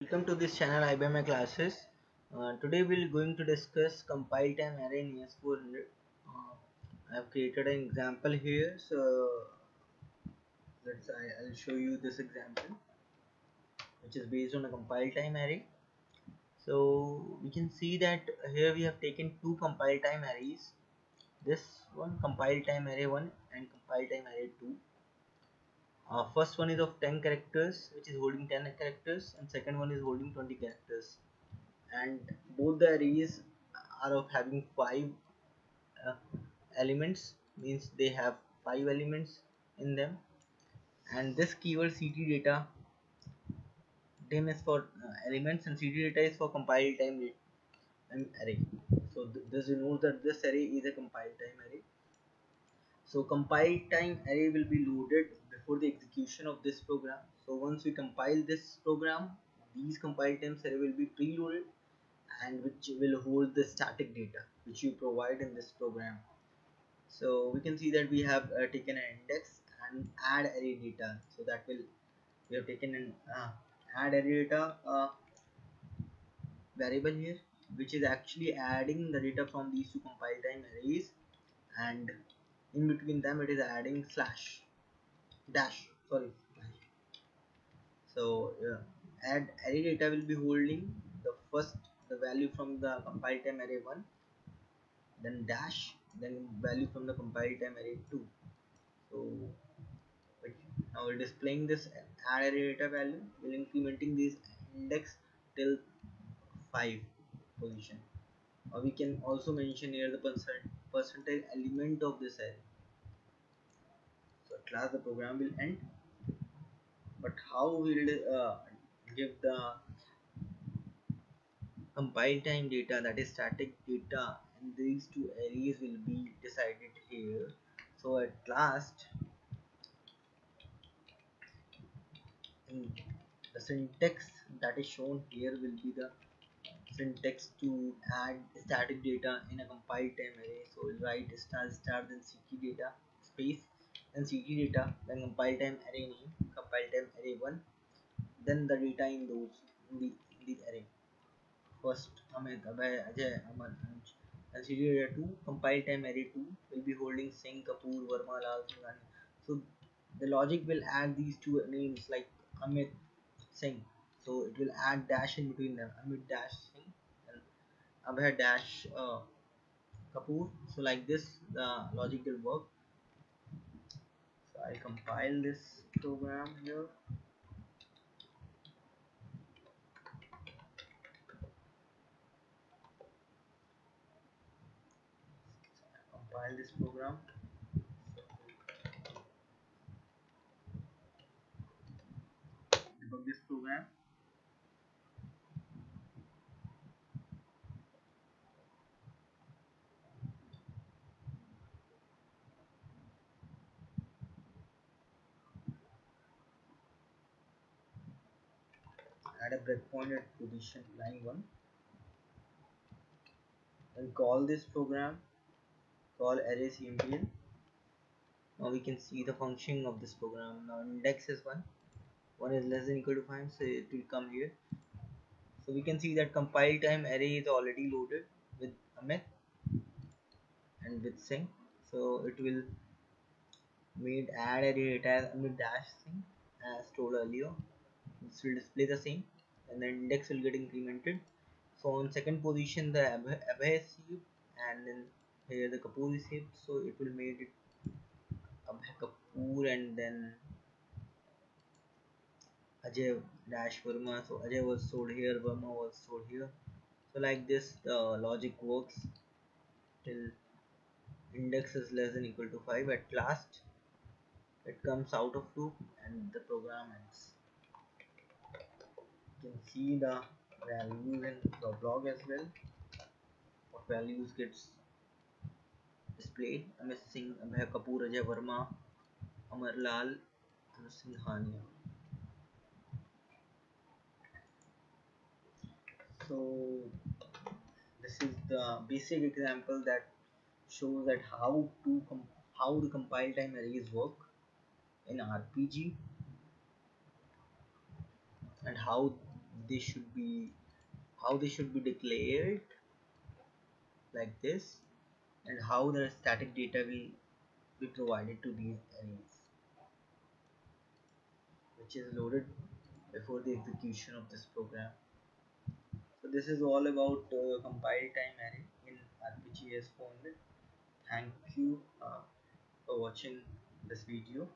Welcome to this channel IBM classes. Uh, today we're going to discuss compile time array in AS400. Uh, I have created an example here, so let's I'll show you this example, which is based on a compile time array. So we can see that here we have taken two compile time arrays. This one compile time array one and compile time array two uh, first one is of 10 characters which is holding 10 characters and second one is holding 20 characters. And both the arrays are of having five uh, elements means they have five elements in them. And this keyword ct data name is for uh, elements and ct data is for compile time array so th this denotes that this array is a compile time array? So compile time array will be loaded before the execution of this program. So once we compile this program these compile times array will be preloaded and which will hold the static data which you provide in this program. So we can see that we have uh, taken an index and add array data. So that will we have taken an uh, add array data uh, variable here which is actually adding the data from these two compile time arrays and in between them it is adding slash dash. Sorry. So uh, add array data will be holding the first the value from the compile time array 1 then dash then value from the compile time array 2 so now we're displaying this add array data value we're incrementing this index till 5 position. Or we can also mention here the percent percentage element of this array class the program will end. But how will uh, give the compile time data that is static data and these two arrays will be decided here. So at last the syntax that is shown here will be the syntax to add static data in a compile time array. So we'll write star star then ct data space then ct data then compile time array name compile time array 1 then the data in those in the, in the array. First Amit, Abhay, Ajay, Aman, and ct data 2 compile time array 2 will be holding Singh, Kapoor, Verma, Lal, Singhani. so the logic will add these two names like Amit, Singh. So it will add dash in between them Amit dash Singh and Abhay dash uh, Kapoor. So like this the logic will work I'll compile this program here. Compile this program. Debug this program add a breakpoint at position line 1 then call this program call array cmpl now we can see the function of this program. Now index is 1 1 is less than equal to 5 so it will come here. So we can see that compile time array is already loaded with Amit and with Singh. So it will made add array data as Amit dash Singh as told earlier. This will display the same and the index will get incremented. So on second position the Abhay is and then here the Kapoor is so it will make it Abhay Kapoor and then Ajay dash Verma. So Ajay was stored here Verma was stored here. So like this the logic works till index is less than equal to 5 at last. It comes out of loop and the program ends you can see the values in the blog as well. What values gets displayed? Amit Singh Abhay Kapoor Ajay Verma Amar Lal and Singhania so this is the basic example that shows that how to how the compile time arrays work in RPG and how they should be how they should be declared like this and how the static data will be provided to these arrays which is loaded before the execution of this program. So this is all about uh, compile time array in rpgs format. Thank you uh, for watching this video